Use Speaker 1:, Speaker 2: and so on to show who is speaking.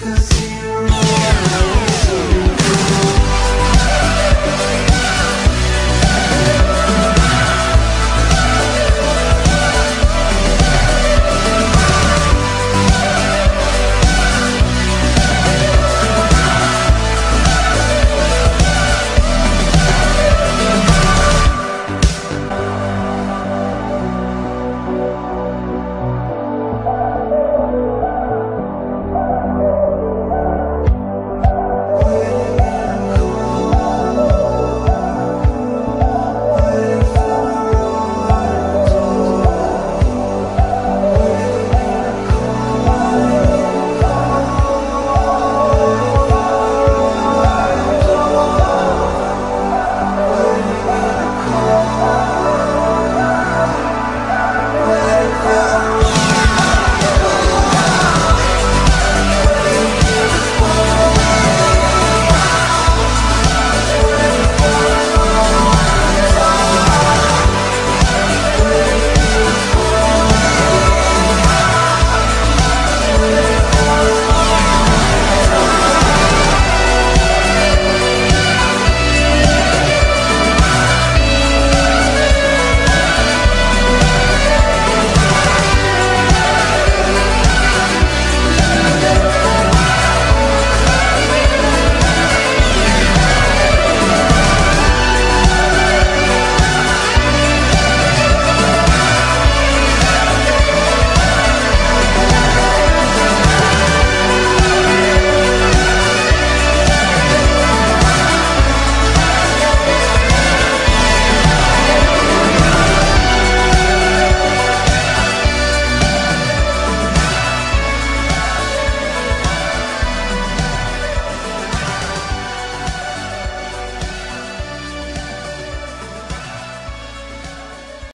Speaker 1: Cause.